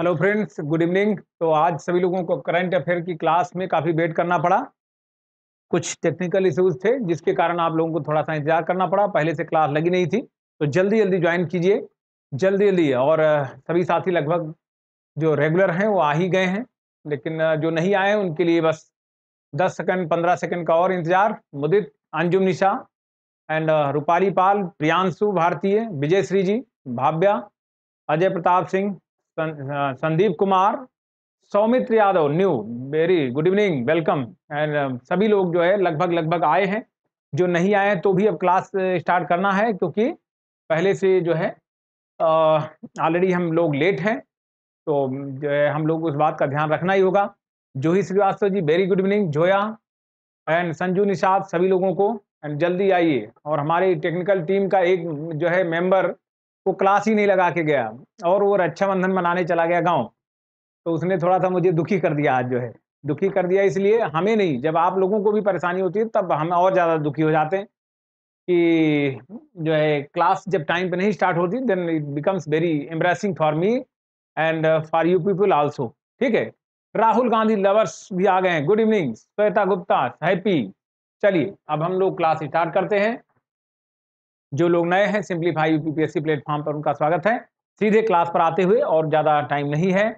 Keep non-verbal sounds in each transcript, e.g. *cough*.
Hello friends good evening तो आज सभी लोगों को करंट अफेयर की क्लास में काफ़ी वेट करना पड़ा। कुछ टेक्निकल इश्यूज़ थे, जिसके कारण आप लोगों को थोड़ा सा इंतज़ार करना पड़ा। पहले से क्लास लगी नहीं थी तो जल्दी जल्दी ज्वाइन कीजिए। जल्दी जल्दी और सभी साथी लगभग जो रेगुलर हैं, वो आ ही गए हैं। लेकिन जो नहीं आए, उनके लिए बस दस सेकेंड पंद्रह सेकेंड का और इंतज़ार। Mudit, Anjum Nisha and Rupali Pal, Priyanshu Bhartiya, Vijay Shri ji Bhavya, Ajay Pratap Singh Sandeep Kumar Saumitra Yadav new very good evening welcome and सभी लोग जो है, लगभग लगभग आए हैं। जो नहीं आए तो भी अब क्लास स्टार्ट करना है, क्योंकि पहले से जो है ऑलरेडी हम लोग लेट हैं। तो जो है, हम लोग उस बात का ध्यान रखना ही होगा। Juhi Shrivastava ji very good evening Zoya and Sanju Nishad, सभी लोगों को। एंड जल्दी आइए। और हमारी टेक्निकल टीम का एक, जो है मेंबर वो क्लास ही नहीं लगा के गया और वो रक्षाबंधन मनाने चला गया गाँव। तो उसने थोड़ा सा मुझे दुखी कर दिया आज जो है। दुखी कर दिया इसलिए हमें नहीं, जब आप लोगों को भी परेशानी होती है तब हम और ज़्यादा दुखी हो जाते हैं कि जो है क्लास जब टाइम पे नहीं स्टार्ट होती then it becomes very embarrassing for me and for you people also ठीक है? राहुल गांधी लवर्स भी आ गए हैं। Good evening Shweta Gupta happy चलिए, अब हम लोग क्लास स्टार्ट करते हैं। जो लोग नए हैं सिंप्लीफाई यूपीपीएससी प्लेटफॉर्म पर उनका स्वागत है। सीधे क्लास पर आते हुए और ज़्यादा टाइम नहीं है।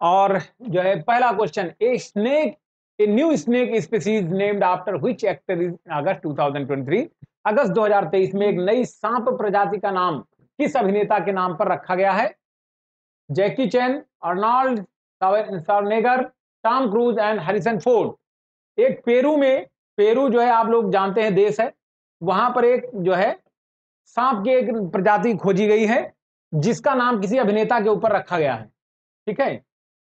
और जो है, पहला question a snake a new snake species named after which actor is अगस्त 2023 अगस्त 2023 में एक नई सांप प्रजाति का नाम किस अभिनेता के नाम पर रखा गया है? Jackie Chan Arnold Schwarzenegger Tom Cruise and Harrison Ford एक पेरू में, पेरू जो है, आप लोग जानते हैं, देश है। वहाँ पर एक जो है, सांप की एक प्रजाति खोजी गई है, जिसका नाम किसी अभिनेता के ऊपर रखा गया है, ठीक है?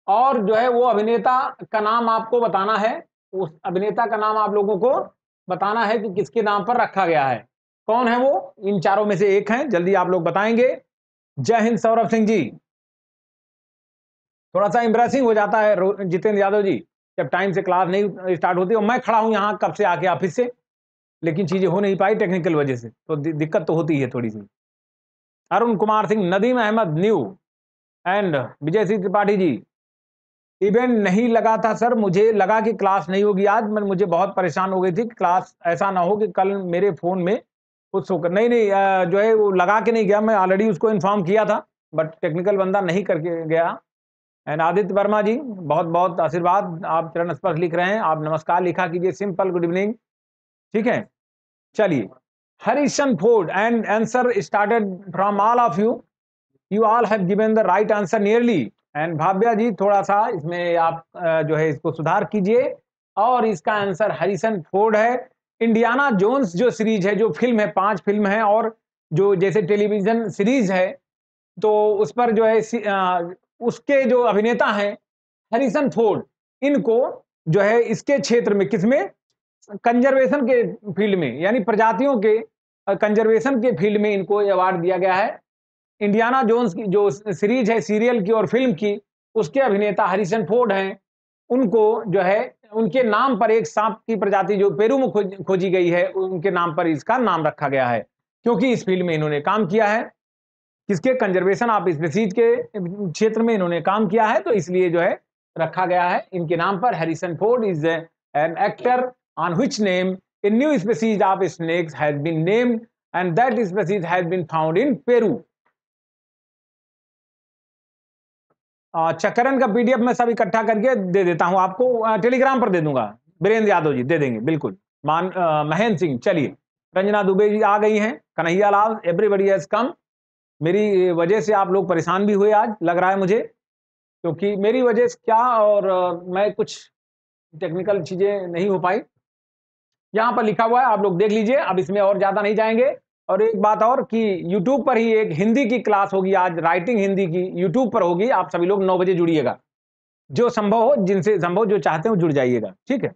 और जो है वो अभिनेता का नाम आपको बताना है, उस अभिनेता का नाम आप लोगों को बताना है कि किसके नाम पर रखा गया है। कौन है वो? इन चारों में से एक है, जल्दी आप लोग बताएँगे। जय हिंद सौरभ सिंह जी। थोड़ा सा इंप्रेसिंग हो जाता है जितेंद्र यादव जी, जब टाइम से क्लास नहीं स्टार्ट होती और मैं खड़ा हूँ यहाँ कब से आके ऑफ़िस से? लेकिन चीज़ें हो नहीं पाई टेक्निकल वजह से। तो दिक्कत तो होती है थोड़ी सी Arun Kumar Singh, Nadeem Ahmed, new. And Vijay Singh Tripathi ji event नहीं लगा था सर मुझे लगा कि क्लास नहीं होगी आज। मैं, मुझे बहुत परेशान हो गई थी क्लास ऐसा ना हो कि कल मेरे फ़ोन में कुछ होकर नहीं नहीं जो है वो लगा के नहीं गया। मैं ऑलरेडी उसको इन्फॉर्म किया था बट टेक्निकल बंदा नहीं करके गया। एंड आदित्य वर्मा जी, बहुत बहुत आशीर्वाद। आप चरण स्पर्श लिख रहे हैं। आप नमस्कार लिखा कीजिए। सिंपल गुड इवनिंग ठीक है? चलिए। Harrison Ford and answer started from all of you you all have given the right answer nearly and Bhavya ji थोड़ा सा इसमें आप जो है इसको सुधार कीजिए। और इसका आंसर हरिशन फोर्ड है। इंडियाना जोन्स जो सीरीज़ है, जो फ़िल्म है, पाँच फ़िल्म है और जो जैसे टेलीविज़न सीरीज़ है तो उस पर जो है उसके जो अभिनेता हैं हरिसन फोर्ड इनको जो है इसके क्षेत्र में, किसमें? कंजर्वेशन के फ़ील्ड में यानी प्रजातियों के कंजर्वेशन के फ़ील्ड में इनको अवार्ड दिया गया है। इंडियाना जोन्स की जो सीरीज़ है सीरियल की और फ़िल्म की उसके अभिनेता हरिशन फोर्ड हैं। उनको जो है उनके नाम पर एक सांप की प्रजाति जो पेरू में खोज, खोजी गई है उनके नाम पर इसका नाम रखा गया है क्योंकि इस फ़ील्ड में इन्होंने काम किया है। किसके? कंजर्वेशन ऑफ़ स्पीसीज के क्षेत्र में इन्होंने काम किया है तो इसलिए जो है रखा गया है। इनके नाम पर Harrison Ford is an actor on which name a new species of snakes has been named, and that species has been found in Peru. चक्करन का पीडीएफ मैं सब इकट्ठा करके दे देता हूँ आपको। टेलीग्राम पर दे दूँगा। बीरेंद्र यादव जी, दे देंगे, बिल्कुल। मान महेंद्र सिंह, चलिए। रंजना दुबे जी आ गई हैं। Kanhaiya Lal everybody has come मेरी वजह से आप लोग परेशान भी हुए आज, लग रहा है मुझे। क्योंकि मेरी वजह से क्या और मैं कुछ टेक्निकल चीज़ें नहीं हो पाई। यहाँ पर लिखा हुआ है, आप लोग देख लीजिए, अब इसमें और ज़्यादा नहीं जाएँगे। और एक बात और कि YouTube पर ही एक हिंदी की क्लास होगी, आज राइटिंग हिंदी की YouTube पर होगी, आप सभी लोग नौ बजे जुड़िएगा। जो संभव हो, जिनसे संभव जो चाहते हो, जुड़ जाइएगा, ठीक है?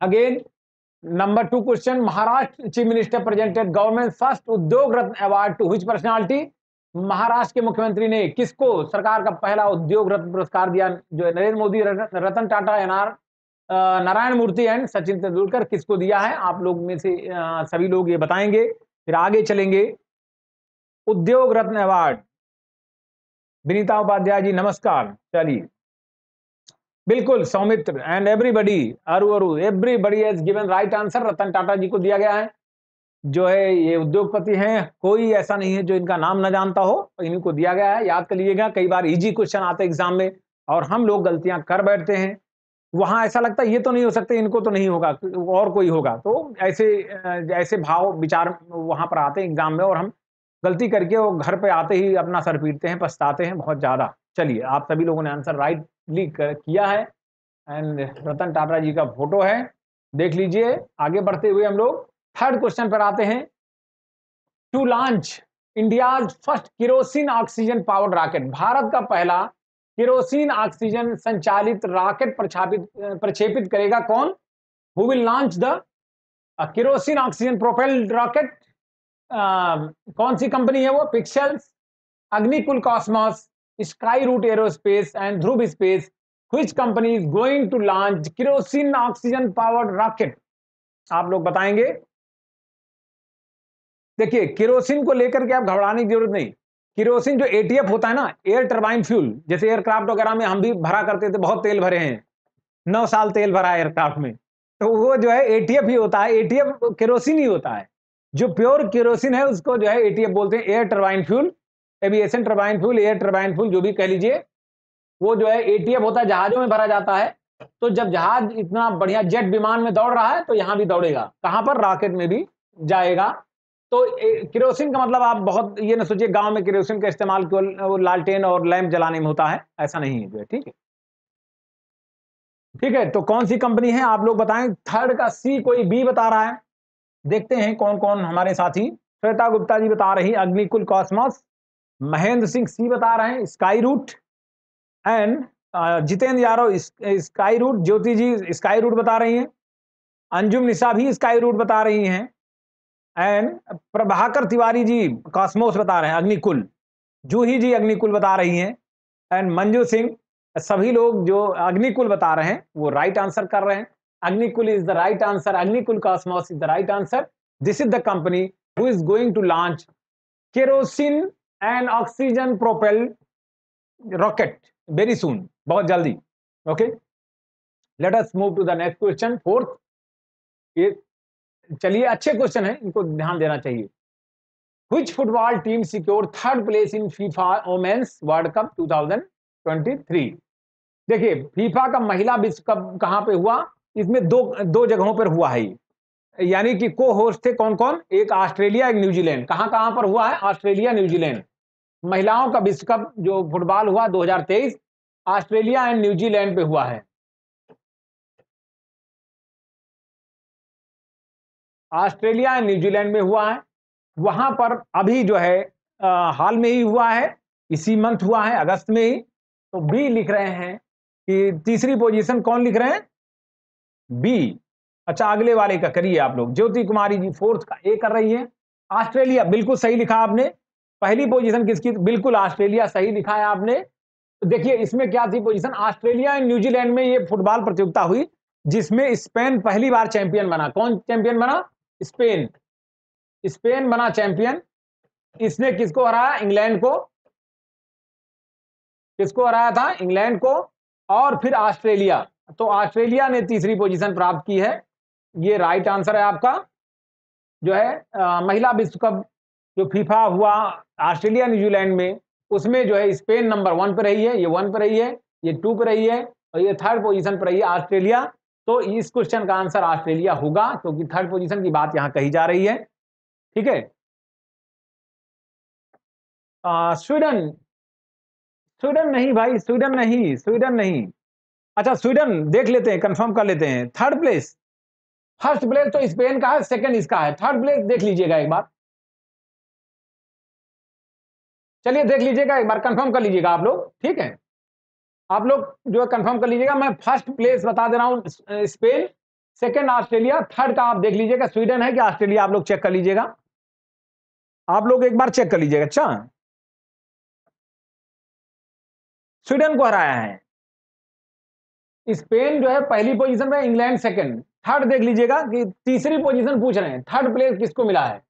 Again number two question Maharashtra chief minister presented government first Udyog Ratna award to which personality Maharashtra के मुख्यमंत्री ने किसको सरकार का पहला उद्योग रत्न पुरस्कार दिया? जो Narendra Modi Ratan Tata N R Narayana Murthy and Sachin Tendulkar किसको दिया है? आप लोग में से सभी लोग ये बताएँगे, फिर आगे चलेंगे। उद्योग रत्न अवार्ड। विनीता उपाध्याय जी, नमस्कार। चलिए। बिल्कुल, Saumitra and everybody are are everybody has given right answer Ratan Tata ji को दिया गया है। जो है, ये उद्योगपति हैं। कोई ऐसा नहीं है जो इनका नाम ना जानता हो इन्हीं को दिया गया है। याद कर लीजिएगा, कई बार इजी क्वेश्चन आते एग्ज़ाम में, और हम लोग गलतियाँ कर बैठते हैं। वहाँ ऐसा लगता है, ये तो नहीं हो सकते, इनको तो नहीं होगा, और कोई होगा। तो ऐसे ऐसे भाव, विचार वहाँ पर आते हैं एग्ज़ाम में और हम गलती करके वो घर पे आते ही अपना सर पीटते हैं, पछताते हैं बहुत ज़्यादा। चलिए, आप सभी लोगों ने आंसर राइटली किया है एंड रतन टाटा जी का फ़ोटो है, देख लीजिए, आगे बढ़ते हुए हम लोग थर्ड क्वेश्चन पर आते हैं। To launch India first kerosene oxygen powered rocket Bharat का पहला किरोसिन ऑक्सीजन संचालित रॉकेट प्रक्षापित, प्रक्षेपित करेगा कौन? Who will launch the kerosene oxygen propelled rocket? कौन सी कंपनी है वो? Pixxel Agnikul Cosmos Skyroot Aerospace and Dhruva Space. Which company is going to launch kerosene oxygen powered rocket आप लोग बताएँगे? देखिए, केरोसिन को लेकर के आप घबराने की ज़रूरत नहीं। केरोसिन जो एटीएफ होता है ना एयर टर्बाइन फ्यूल जैसे एयरक्राफ्ट वगैरह में हम भी भरा करते थे, बहुत तेल भरे हैं। नौ साल तेल भरा एयरक्राफ्ट में। तो वो जो है एटीएफ ही होता है एटीएफ केरोसिन ही होता है। जो प्योर केरोसिन है, उसको जो है एटीएफ बोलते हैं air turbine fuel aviation turbine fuel air turbine fuel जो भी कह लीजिए, वो जो है एटीएफ होता है, जहाजों में भरा जाता है। तो जब जहाज़ इतना बढ़िया जेट विमान में दौड़ रहा है तो यहाँ भी दौड़ेगा। कहाँ पर? रॉकेट में भी जाएगा। तो किरोसिन का मतलब आप बहुत ये ना सोचिए, गाँव में किरोसिन का इस्तेमाल केवल लालटेन और लैंप जलाने में होता है, ऐसा नहीं है जो है ठीक है। ठीक है तो कौन सी कंपनी है, आप लोग बताएँ, थर्ड का सी कोई बी बता रहा है। देखते हैं कौन कौन हमारे साथी। श्वेता गुप्ता जी बता रही, अग्निकुल कॉस्मोस। महेंद्र सिंह सी बता रहे हैं, Skyroot. And Jitendra Yadav Skyroot. Jyoti ji Skyroot बता रही हैं। अंजुम निशा भी स्काई रूट बता रही हैं। एंड प्रभाकर तिवारी जी कॉस्मोस बता रहे हैं, अग्निकुल। जूही जी अग्निकुल बता रही हैं। एंड मंजू सिंह, सभी लोग जो अग्निकुल बता रहे हैं, वो राइट आंसर कर रहे हैं। Agnikul is the right answer Agnikul Cosmos is the right answer this is the company who is going to launch kerosene and oxygen propel rocket very soon बहुत जल्दी okay let us move to the next question fourth चलिए, अच्छे question है, इनको ध्यान देना चाहिए। Which football team secure third place in FIFA women's world cup 2023 देखिए फीफा का महिला विश्व कप कहाँ पे हुआ? इसमें दो दो जगहों पर हुआ है। यानी कि को होस्ट थे कौन कौन एक ऑस्ट्रेलिया एक न्यूजीलैंड कहाँ कहाँ पर हुआ है? ऑस्ट्रेलिया न्यूजीलैंड महिलाओं का विश्व कप जो फुटबॉल हुआ 2023 ऑस्ट्रेलिया एंड न्यूजीलैंड पे हुआ है। ऑस्ट्रेलिया न्यूजीलैंड में हुआ है। वहाँ पर अभी जो है आ, हाल में ही हुआ है इसी मंथ हुआ है अगस्त में ही। तो बी लिख रहे हैं कि तीसरी पोजीशन कौन लिख रहे हैं? बी। अच्छा अगले वाले का करिए आप लोग। ज्योति कुमारी जी फोर्थ का ए कर रही है। ऑस्ट्रेलिया बिल्कुल सही लिखा आपने। पहली पोजीशन किसकी? बिल्कुल ऑस्ट्रेलिया सही लिखा है आपने। तो देखिए इसमें क्या थी पोजीशन? ऑस्ट्रेलिया एंड न्यूजीलैंड में ये फुटबॉल प्रतियोगिता हुई जिसमें स्पेन पहली बार चैंपियन बना। कौन चैंपियन बना? स्पेन। स्पेन बना चैंपियन। इसने किसको हराया? इंग्लैंड को। किसको हराया था? इंग्लैंड को। और फिर ऑस्ट्रेलिया। तो ऑस्ट्रेलिया ने तीसरी पोजीशन प्राप्त की है। ये राइट आंसर है आपका। जो है आ, महिला विश्व कप जो फीफा हुआ ऑस्ट्रेलिया न्यूजीलैंड में उसमें जो है स्पेन नंबर वन पर रही है ये वन पर रही है ये टू पर रही है और ये थर्ड पोजीशन पर रही है ऑस्ट्रेलिया। तो इस क्वेश्चन का आंसर ऑस्ट्रेलिया होगा, क्योंकि थर्ड पोजीशन की बात यहाँ कही जा रही है। ठीक है? स्वीडन। स्वीडन नहीं भाई, स्वीडन नहीं स्वीडन नहीं। अच्छा स्वीडन देख लेते हैं कंफर्म कर लेते हैं। थर्ड प्लेस फ़र्स्ट प्लेस तो स्पेन का है सेकंड इसका है। थर्ड प्लेस देख लीजिएगा एक बार। चलिए देख लीजिएगा एक बार कंफर्म कर लीजिएगा आप लोग। ठीक है? आप लोग जो है कंफर्म कर लीजिएगा, मैं फ़र्स्ट प्लेस बता दे रहा हूँ स्पेन सेकंड ऑस्ट्रेलिया थर्ड का आप देख लीजिएगा स्वीडन है कि ऑस्ट्रेलिया आप लोग चेक कर लीजिएगा। आप लोग एक बार चेक कर लीजिएगा अच्छा? स्वीडन को हराया है। स्पेन जो है पहली पोजीशन में इंग्लैंड सेकंड थर्ड देख लीजिएगा कि तीसरी पोजीशन पूछ रहे हैं। थर्ड प्लेस किसको मिला है?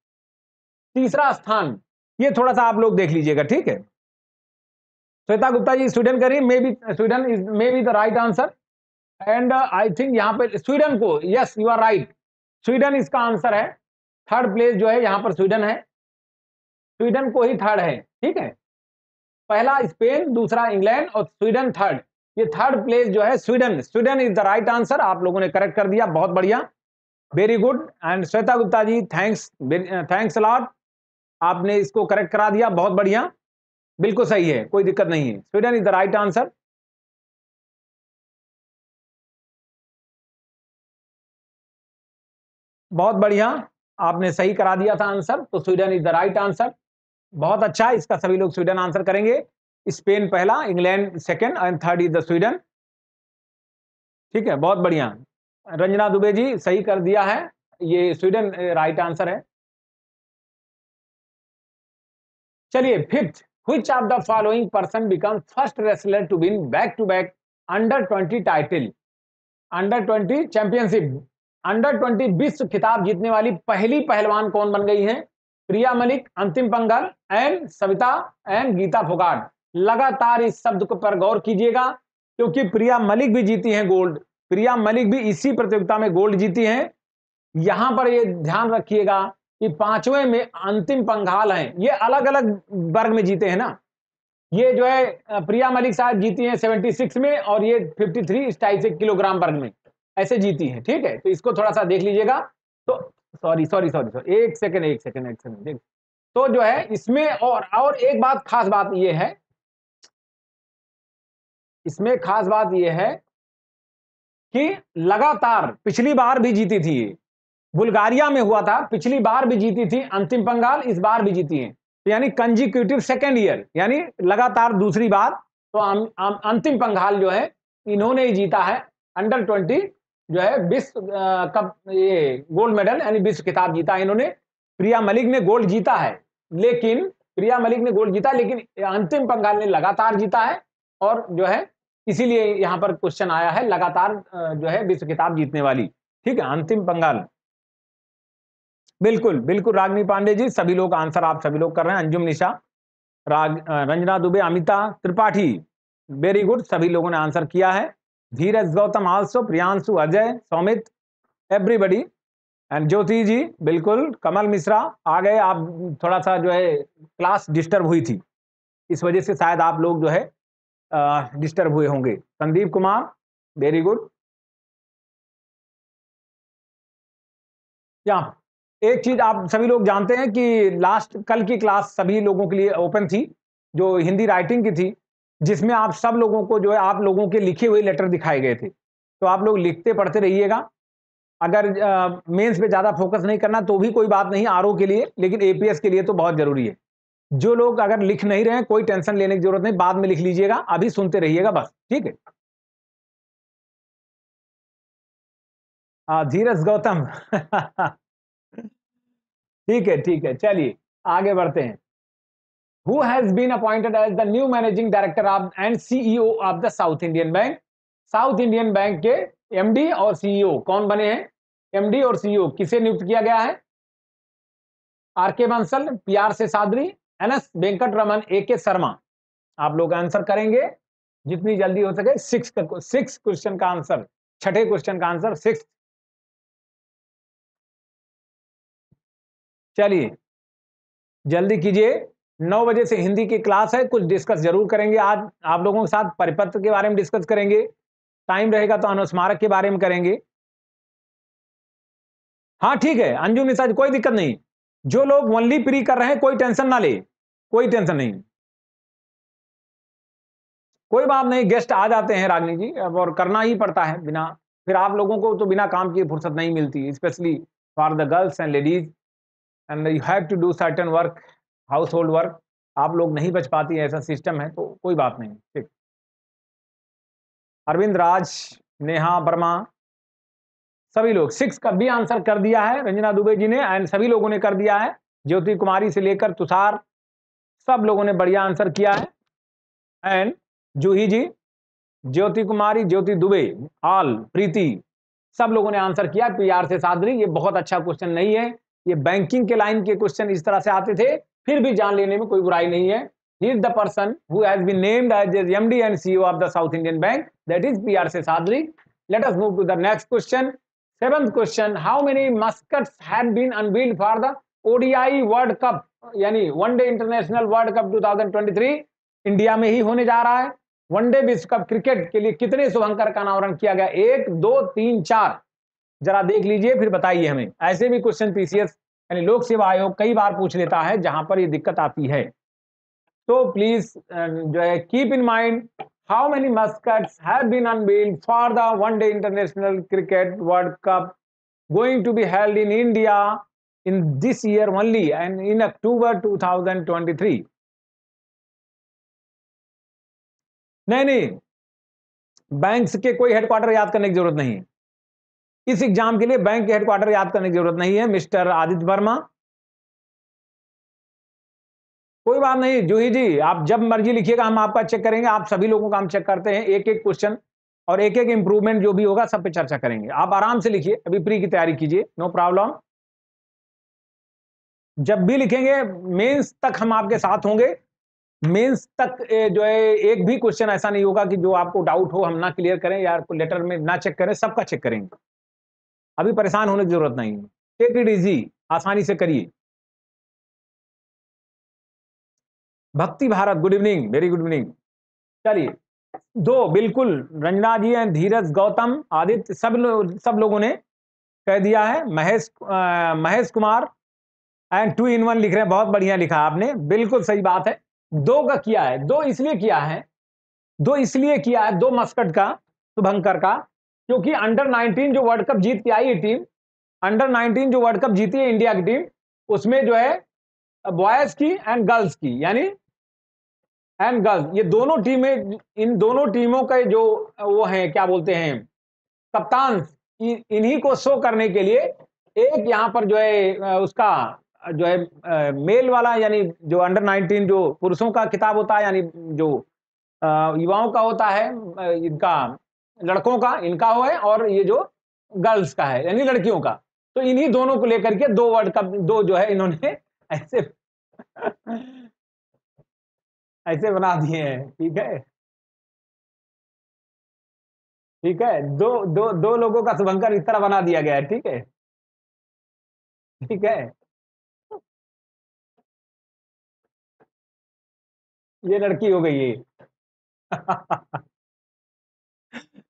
तीसरा स्थान। ये थोड़ा सा आप लोग देख लीजिएगा, ठीक है? श्वेता गुप्ता जी स्वीडन करिए may be Sweden is may be the right answer and I think यहाँ पे स्वीडन को yes you are right Sweden इसका आंसर है. थर्ड प्लेस जो है, यहाँ पर स्वीडन है. स्वीडन को ही थर्ड है. ठीक है? पहला स्पेन दूसरा इंग्लैंड और स्वीडन थर्ड ये थर्ड प्लेस जो है Sweden Sweden is the right answer आप लोगों ने करेक्ट कर दिया. बहुत बढ़िया. Very good and Shweta Gupta ji thanks thanks lot आपने इसको करेक्ट करा दिया. बहुत बढ़िया. बिल्कुल सही है, कोई दिक्कत नहीं है। Sweden is the right answer बहुत बढ़िया, आपने सही करा दिया था आंसर तो Sweden is the right answer बहुत अच्छा इसका सभी लोग स्वीडन आंसर करेंगे। स्पेन पहला England second and third is the Sweden ठीक है, बहुत बढ़िया। रंजना दुबे जी, सही कर दिया है। ये स्वीडन राइट आंसर है। चलिए fifth which of the following person become first wrestler to win back to back under 20 title? Under 20 championship. Under 20 विश्व खिताब जीतने वाली पहली पहलवान कौन बन गई है? Priya Malik, Antim Panghal, and Savita, and Geeta Phogat. लगातार इस शब्द पर गौर कीजिएगा, क्योंकि प्रिया मलिक भी जीती हैं गोल्ड प्रिया मलिक भी इसी प्रतियोगिता में गोल्ड जीती हैं। यहाँ पर ये ध्यान रखिएगा कि पाँचवें में अंतिम पंघाल हैं। ये अलग अलग वर्ग में जीते हैं ना। ये जो है, प्रिया मलिक साहब जीती हैं 76 में और ये 53 थ्री टाइप से किलोग्राम वर्ग में ऐसे जीती हैं, ठीक है? तो इसको थोड़ा सा देख लीजिएगा। तो सॉरी सॉरी सॉरी सॉरी, एक सेकेंड एक सेकेंड एक सेकेंड, देख। तो जो है, इसमें और और एक बात खास बात ये है, इसमें खास बात यह है कि लगातार पिछली बार भी जीती थी बुल्गारिया में हुआ था। पिछली बार भी जीती थी, अंतिम पंगाल इस बार भी जीती है। तो यानी कंजिक्यूटिव सेकेंड ईयर यानी लगातार दूसरी बार। तो अंतिम पंगाल जो है, इन्होंने ही जीता है। अंडर ट्वेंटी जो है, विश्व कप, ये गोल्ड मेडल यानी विश्व खिताब जीता है इन्होंने। प्रिया मलिक ने गोल्ड जीता है। लेकिन, प्रिया मलिक ने गोल्ड जीता, लेकिन अंतिम पंगाल ने लगातार जीता है। और जो है, इसीलिए यहाँ पर क्वेश्चन आया है, लगातार जो है, विश्व खिताब जीतने वाली। ठीक है, अंतिम पंगाल। बिल्कुल बिल्कुल, रागनी पांडे जी, सभी लोग आंसर आप सभी लोग कर रहे हैं। अंजुम निशा, राग रंजना दुबे, अमिता त्रिपाठी, वेरी गुड, सभी लोगों ने आंसर किया है। Dheeraj Gautam also, Priyanshu Ajay, Saumit, everybody, and Jyoti ji, बिल्कुल, कमल मिश्रा, आ गए। आप थोड़ा सा जो है, क्लास डिस्टर्ब हुई थी। इस वजह से शायद आप लोग जो है डिस्टर्ब हुए होंगे। Sandeep Kumar, very good. या एक चीज़ आप सभी लोग जानते हैं कि लास्ट कल की क्लास सभी लोगों के लिए ओपन थी, जो हिंदी राइटिंग की थी, जिसमें आप सब लोगों को जो है, आप लोगों के लिखे हुए लेटर दिखाए गए थे। तो आप लोग लिखते पढ़ते रहिएगा। अगर मेंस पे ज़्यादा फोकस नहीं करना तो भी कोई बात नहीं, आरओ के लिए, लेकिन एपीएस के लिए तो बहुत ज़रूरी है। जो लोग अगर लिख नहीं रहे हैं, कोई टेंशन लेने की ज़रूरत नहीं, बाद में लिख लीजिएगा, अभी सुनते रहिएगा बस, ठीक है? धीरज गौतम। *laughs* ठीक है ठीक है। चलिए, आगे बढ़ते हैं। Who has been appointed as the new managing director of and CEO of the South Indian Bank South Indian Bank के एमडी और सीईओ कौन बने हैं? एमडी और सीईओ किसे नियुक्त किया गया है? आर के Bansal P R Seshadri N S Venkat Raman A K Sharma. आप लोग आंसर करेंगे। जितनी जल्दी हो सके सिक्स सिक्स क्वेश्चन का आंसर, छठे क्वेश्चन का आंसर सिक्स चलिए, जल्दी कीजिए। नौ बजे से हिंदी की क्लास है, कुछ डिस्कस ज़रूर करेंगे। आज आप लोगों के साथ परिपत्र के बारे में डिस्कस करेंगे। टाइम रहेगा तो अनुस्मारक के बारे में करेंगे। हाँ ठीक है, अंजू निशा कोई दिक्कत नहीं। जो लोग वनली प्री कर रहे हैं, कोई टेंशन ना ले। कोई टेंशन नहीं। कोई बात नहीं गेस्ट आ जाते हैं रागनी जी और करना ही पड़ता है बिना, फिर आप लोगों को तो बिना काम किए फुर्सत नहीं मिलती specially for the girls and ladies and you have to do certain work household work आप लोग नहीं बच पाती ऐसा सिस्टम है तो कोई बात नहीं, ठीक। अरविंद राज, नेहा, वर्मा, सभी लोग। सिक्स का भी आंसर कर दिया है, रंजना दुबे जी ने एंड सभी लोगों ने कर दिया है। ज्योति कुमारी से लेकर तुषार, सब लोगों ने बढ़िया आंसर किया है। एंड जूही जी, ज्योति कुमारी, ज्योति दुबे, आल, प्रीति, सब लोगों ने आंसर किया पीआर से सादरी ये बहुत अच्छा क्वेश्चन नहीं है। ये बैंकिंग के लाइन के क्वेश्चन इस तरह से आते थे, फिर भी जान लेने में कोई बुराई नहीं है। Is the person who's been named as M D and C of the South Indian Bank that is P R Seshadri let's move to the next question seventh question how many mascots have been unveiled for the ODI world cup यानी one day international world cup 2023 India में ही होने जा रहा है। One विश्व cup cricket के लिए कितने शुभंकर का अनावरण किया गया? एक, दो, तीन, चार। जरा देख लीजिए, फिर बताइए हमें। ऐसे भी क्वेश्चन पीसीएस यानी लोक सेवा आयोग कई बार पूछ लेता है जहाँ पर ये दिक्कत आती है। तो प्लीज़ जो है keep in mind how many mascots have one day international cricket world cup going to be held in India in this year only and in October 2023 नहीं नहीं बैंक्स के कोई हेडक्वार्टर याद करने की ज़रूरत नहीं है। इस एग्ज़ाम के लिए बैंक के हेडक्वार्टर याद करने की ज़रूरत नहीं है, मिस्टर आदित्य वर्मा। कोई बात नहीं, जूही जी, आप जब मर्ज़ी लिखिएगा, हम आपका चेक करेंगे, आप सभी लोगों का हम चेक करते हैं एक एक क्वेश्चन और एक एक इंप्रूवमेंट जो भी होगा, सब पे चर्चा करेंगे। आप आराम से लिखिए, अभी प्री की तैयारी कीजिए नो प्रॉब्लम जब भी लिखेंगे मेंस तक हम आपके साथ होंगे। मेंस तक जो है, एक भी क्वेश्चन ऐसा नहीं होगा कि जो आपको डाउट हो, हम ना क्लियर करें या लेटर में ना चेक करें, सबका चेक करेंगे। अभी परेशान होने की ज़रूरत नहीं है। टेक इट इजी आसानी से करिए। Bhakti Bharat good evening very good evening चलिए दो बिल्कुल रंजना जी एंड धीरज गौतम आदित्य सब सब लोगों ने कह दिया है। महेश आ, Mahesh Kumar and two in one लिख रहे हैं बहुत बढ़िया लिखा आपने बिल्कुल सही बात है। दो का किया है दो इसलिए किया है दो इसलिए किया है दो मस्कट का शुभंकर का क्योंकि अंडर 19 जो वर्ल्ड कप जीत के आई है टीम अंडर 19 जो वर्ल्ड कप जीती है इंडिया की टीम उसमें जो है बॉयज़ की एंड गर्ल्स की, यानी एंड गर्ल्स ये दोनों टीमें इन दोनों टीमों का जो वो है, क्या बोलते हैं, कप्तान इन्हीं को शो करने के लिए एक यहाँ पर जो है उसका, जो है मेल वाला, यानी जो अंडर 19 जो पुरुषों का किताब होता है, यानी जो युवाओं का होता है इनका लड़कों का, इनका हो है और ये जो गर्ल्स का है, यानी लड़कियों का। तो इन्हीं दोनों को लेकर के दो वर्ड का, दो जो है इन्होंने *laughs* ऐसे *laughs* ऐसे बना दिए हैं, ठीक है? ठीक है? दो दो दो लोगों का शुभंकर इस तरह बना दिया गया है, ठीक है? ठीक है? ये लड़की हो गई है *laughs*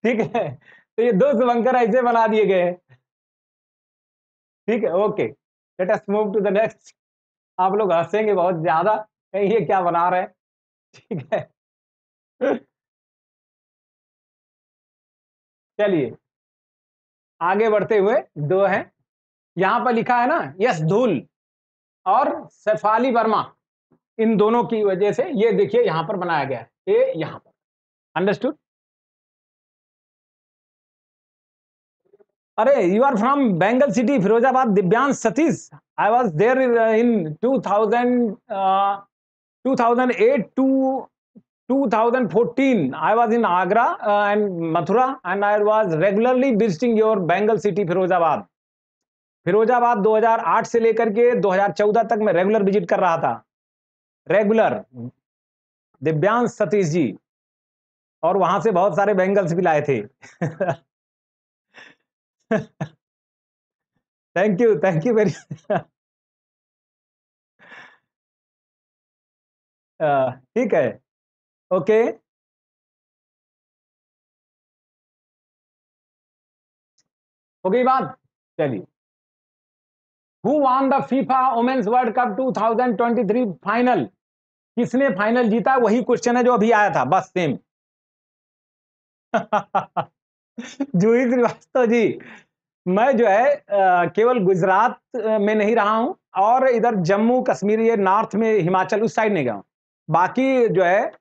ठीक है? तो ये दो शुभंकर ऐसे बना दिए गए ठीक है? Okay. Let us move to the next आप लोग हंसेंगे बहुत ज़्यादा ये क्या बना रहे हैं? ठीक है? चलिए। आगे बढ़ते हुए दो हैं। यहाँ पर लिखा है ना, यस, धूल और सफाली वर्मा। इन दोनों की वजह से ये देखिए यहाँ पर बनाया गया है। ये यहाँ पर। अंडरस्टूड अरे you are from bangle city Firozabad Divyansh Satish I was there in two thousand two thousand eight to 2014 i was in agra uh, and mathura and i was regularly visiting your bengal city Firozabad Firozabad 2008 से लेकर के 2014 तक मैं regular visit कर रहा था। Regular Divyansh Satish ji. और वहाँ से बहुत सारे बेंगल्स भी लाए थे। *laughs* Thank you thank you very ठीक है ओके हो गई बात चलिए who won the FIFA women's world cup 2023 final किसने फाइनल जीता? वही क्वेश्चन है जो अभी आया था, बस सेम *laughs* जूही श्रीवास्तव जी, मैं जो है केवल गुजरात में नहीं रहा हूँ और इधर जम्मू कश्मीर, ये नॉर्थ में, हिमाचल उस साइड नहीं गया हूँ। बाकी जो है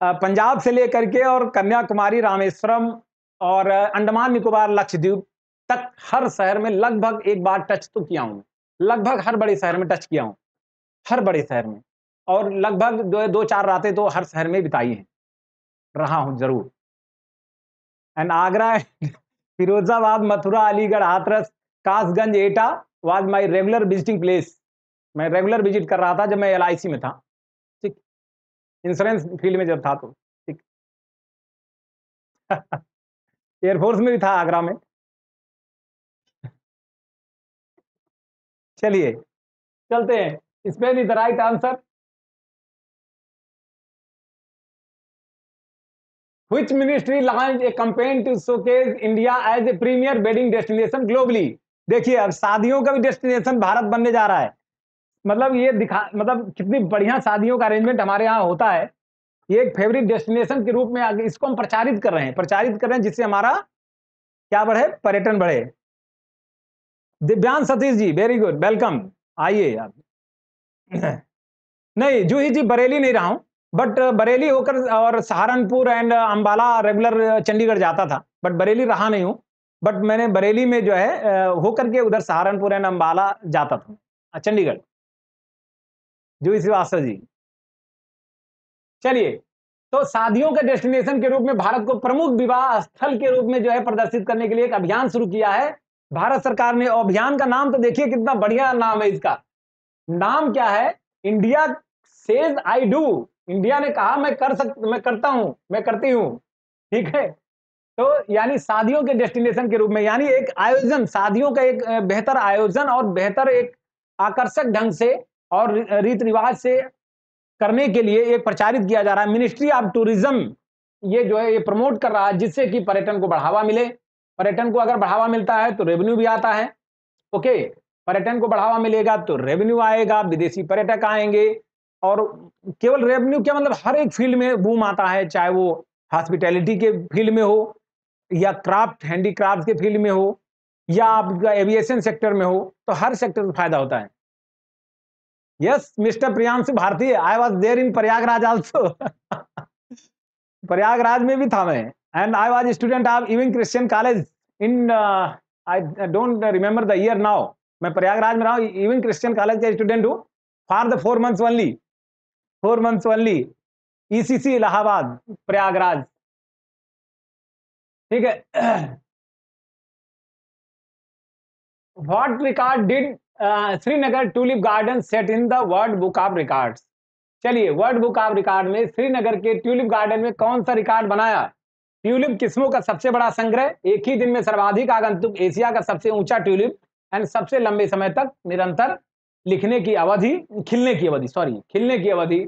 पंजाब से लेकर के और कन्याकुमारी, रामेश्वरम और अंडमान, निकोबार, लक्षद्वीप तक हर शहर में लगभग एक बार टच तो किया हूँ लगभग हर बड़े शहर में टच किया हूँ। हर बड़े शहर में। और लगभग दो दो, चार रातें तो हर शहर में बिताई हैं। रहा हूँ ज़रूर। And Agra *laughs* Firozabad, Mathura, Aligarh, Hathras, Kasganj, Etah was my regular visiting place मैं रेगुलर विज़िट कर रहा था जब मैं एलआईसी में था। ठीक। इंश्योरेंस फ़ील्ड में जब था तो। ठीक। *laughs* एयरफोर्स में भी था आगरा में। *laughs* चलिए। चलते हैं। Spain is the right answer which ministry launched a campaign to showcase India as a premier wedding destination globally? देखिए, अब शादियों का भी डेस्टिनेशन भारत बनने जा रहा है। मतलब ये दिखा मतलब कितनी बढ़िया शादियों का अरेंजमेंट हमारे यहाँ होता है। ये एक फेवरेट डेस्टिनेशन के रूप में आगे, इसको हम प्रचारित कर रहे हैं। प्रचारित कर रहे हैं जिससे हमारा क्या बढ़े? पर्यटन बढ़े। Divyansh Satish ji very good welcome आइए आप। *clears throat* नहीं, जूही जी, बरेली नहीं रहा हूँ। बट बरेली होकर और सहारनपुर एंड अंबाला रेगुलर चंडीगढ़ जाता था। बट बरेली रहा नहीं हूँ। बट मैंने बरेली में जो है होकर के उधर सहारनपुर एंड अंबाला जाता था। चंडीगढ़। जूही श्रीवास्तव जी। चलिए तो शादियों के डेस्टिनेशन के रूप में भारत को प्रमुख विवाह स्थल के रूप में जो है प्रदर्शित करने के लिए एक अभियान शुरू किया है। भारत सरकार ने अभियान का नाम तो देखिए कितना बढ़िया नाम है इसका। नाम क्या है? India says I do. India ने कहा, मैं कर सक, मैं करता हूँ, मैं करती हूँ। ठीक है? तो यानी शादियों के डेस्टिनेशन के रूप में, यानी एक आयोजन, शादियों का एक बेहतर आयोजन और बेहतर एक आकर्षक ढंग से और रीत रिवाज से करने के लिए एक प्रचारित किया जा रहा है। मिनिस्ट्री ऑफ़ टूरिज़्म ये जो है, ये प्रमोट कर रहा है, जिससे कि पर्यटन को बढ़ावा मिले। पर्यटन को अगर बढ़ावा मिलता है तो रेवेन्यू भी आता है। ओके? पर्यटन को बढ़ावा मिलेगा तो रेवेन्यू आएगा, विदेशी पर्यटक आएँगे। और केवल रेवेन्यू क्या मतलब हर एक फ़ील्ड में बूम आता है, चाहे वो हॉस्पिटैलिटी के फ़ील्ड में हो, या क्राफ्ट हैंडीक्राफ्ट के फ़ील्ड में हो, या आपका एविएशन सेक्टर में हो तो हर सेक्टर में फ़ायदा होता है। Yes mister Priyanshu Bharati I was there in Prayagraj also Prayagraj में भी था मैं। And I was student of Ewing Christian College in I don't remember the year now मैं प्रयागराज में रहा हूँ इवन क्रिश्चियन कॉलेज का स्टूडेंट हूँ for the four months only four months only ECC Allahabad Prayagraj. ठीक है? *clears throat* Record did uh, Srinagar tulip garden set in the world book of records चलिए world book of record में श्रीनगर के ट्यूलिप गार्डन में कौन सा record बनाया? Tulip किस्मों का सबसे बड़ा संग्रह एक ही दिन में सर्वाधिक आगंतुक एशिया का सबसे ऊँचा ट्यूलिप एंड सबसे लंबे समय तक निरंतर लिखने की अवधि, खिलने की अवधि सॉरी खिलने की अवधि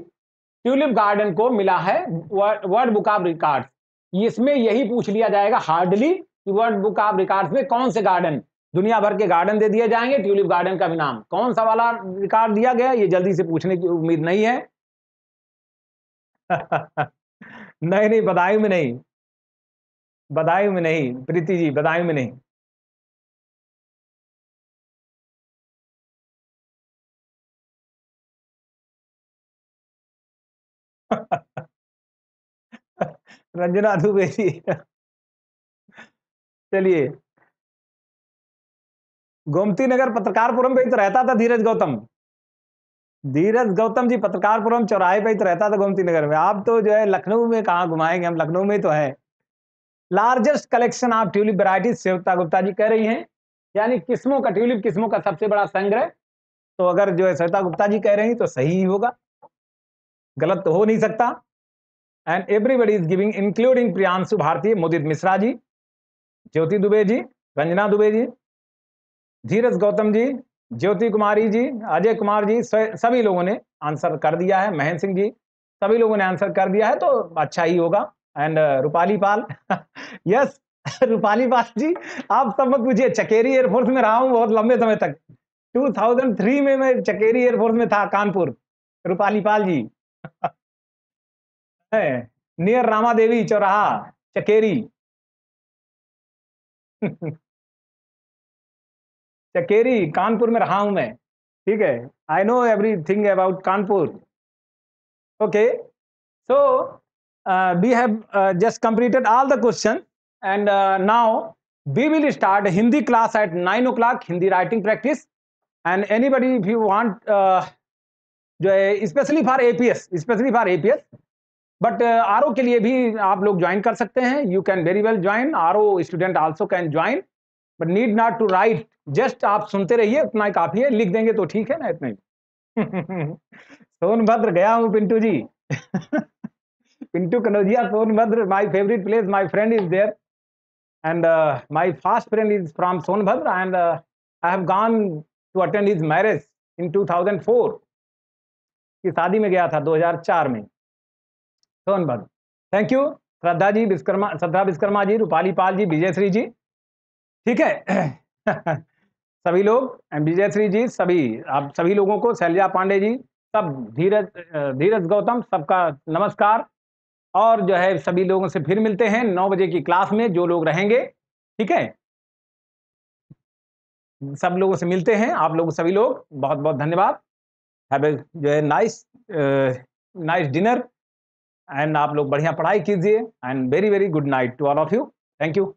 ट्यूलिप गार्डन को मिला है वर्ल्ड बुक ऑफ़ रिकॉर्ड इसमें यही पूछ लिया जाएगा, hardly world book of record में कौन से गार्डन? दुनिया भर के गार्डन दे दिए जाएँगे, ट्यूलिप गार्डन का भी नाम। कौन सा वाला रिकॉर्ड दिया गया, ये जल्दी से पूछने की उम्मीद नहीं है। *laughs* नहीं नहीं बदायूं में नहीं। बधाई में नहीं, प्रीति जी बदायूं में नहीं। रंजना जी चलिए। गोमती नगर पत्रकारपुरम पे ही तो रहता था धीरज गौतम। धीरज गौतम जी पत्रकारपुरम चौराहे पे ही तो रहता था गोमती नगर में। आप तो जो है लखनऊ में कहा घुमाएँगे? हम लखनऊ में तो है। Largest collection of tulip varieties Shweta Gupta ji कह रही हैं। यानी किस्मों का ट्यूलिप किस्मों का सबसे बड़ा संग्रह। तो अगर जो है श्वेता गुप्ता जी कह रही तो सही ही होगा। गलत तो हो नहीं सकता। And everybody is giving including Priyanshu Bharati Mudit Mishra ji Jyoti Dubey ji Ranjana Dubey ji Dheeraj Gautam ji Jyoti Kumari ji Ajay Kumar ji सभी लोगों ने आंसर कर दिया है। महेंद्र सिंह जी, सभी लोगों ने आंसर कर दिया है तो अच्छा ही होगा। एंड रूपाली पाल यस रूपाली पाल जी, आप सब मत पूछिए, चकेरी एयरफोर्स में रहा हूँ बहुत लंबे समय तक। 2003 में मैं चकेरी एयरफोर्स में था, कानपुर। रूपाली पाल जी नियर रामा देवी चौराहा, चकेरी। चकेरी, कानपुर में रहा हूँ मैं। ठीक है I know everything about Kanpur. Okay so we have just completed all the question and now we will start Hindi class at nine o'clock Hindi writing practice and anybody if you want जो है specially for APS specially for APS but R के लिए भी आप लोग join कर सकते हैं. You can very well join R student also can join but need not to right just आप सुनते रहिए उतना ही काफ़ी है. लिख देंगे तो ठीक है ना इतना ही। *laughs* सोनभद्र गया हूँ Pintu ji. *laughs* Pintu Kanojia, Sonbhadra my favourite place my friend is there And uh, my fast friend is from Sonbhadra and uh, I have gone to attend his marriage in 2004. की शादी में गया था 2004 में। Sonbhadra thank you Shraddha ji, Vishwakarma, Shraddha Vishwakarma ji, Rupali Pal ji, Vijay Shri ji. ठीक है? *clears throat* सभी लोग, विजय श्री जी, सभी, आप सभी लोगों को, शैलजा पांडे जी, सब, धीरज धीरज गौतम, सबका नमस्कार। और जो है, सभी लोगों से फिर मिलते हैं नौ बजे की क्लास में, जो लोग रहेंगे। ठीक है? सब लोगों से मिलते हैं, आप लोग सभी लोग बहुत बहुत धन्यवाद। हैव ए जो है नाइस नाइस डिनर एंड आप लोग बढ़िया पढ़ाई कीजिए. And very very good night to all of you thank you